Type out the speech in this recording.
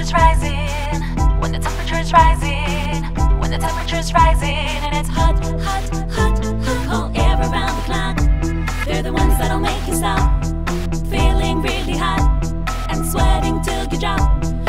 temperature's rising, when the temperature's rising, when the temperature's rising, and it's hot, hot, hot, hot, all air around the clock. They're the ones that'll make you stop, feeling really hot, and sweating till you drop.